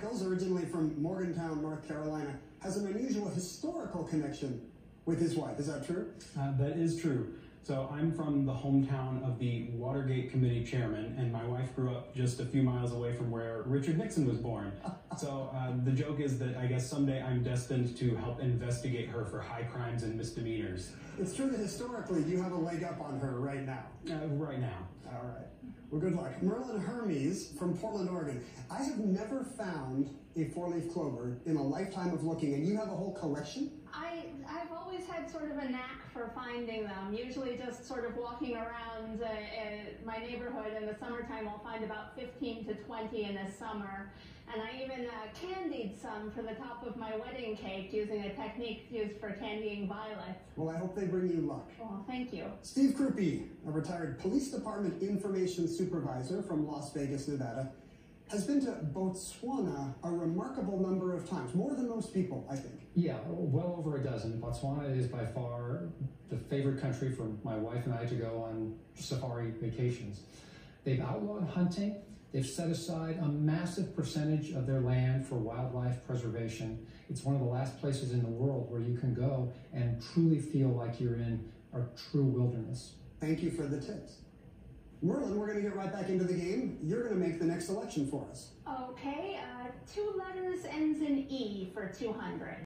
Michaels, originally from Morganton, North Carolina, has an unusual historical connection with his wife. Is that true? Uh, that is true. So I'm from the hometown of the Watergate Committee chairman, and my wife grew up just a few miles away from where Richard Nixon was born. So uh, the joke is that I guess someday I'm destined to help investigate her for high crimes and misdemeanors. It's true that historically you have a leg up on her right now. Uh, right now. All right. Well, good luck. Merlin Hermes from Portland, Oregon. I have never found a four-leaf clover in a lifetime of looking, and you have a whole collection? I, I've always had sort of a knack for finding them. Usually just sort of walking around uh, uh, my neighborhood in the summertime, I'll find about 15 to 20 in the summer. And I even uh, candied some for the top of my wedding cake using a technique used for candying violets. Well, I hope they bring you luck. Well, thank you. Steve Crupi, a retired police department information supervisor from Las Vegas, Nevada, has been to Botswana a remarkable number of times, more than most people, I think. Yeah, well over a dozen. Botswana is by far the favorite country for my wife and I to go on safari vacations. They've outlawed hunting. They've set aside a massive percentage of their land for wildlife preservation. It's one of the last places in the world where you can go and truly feel like you're in a true wilderness. Thank you for the tips. Merlin, we're going to get right back into the game. You're going to make the next selection for us. Okay, uh, two letters ends in E for 200.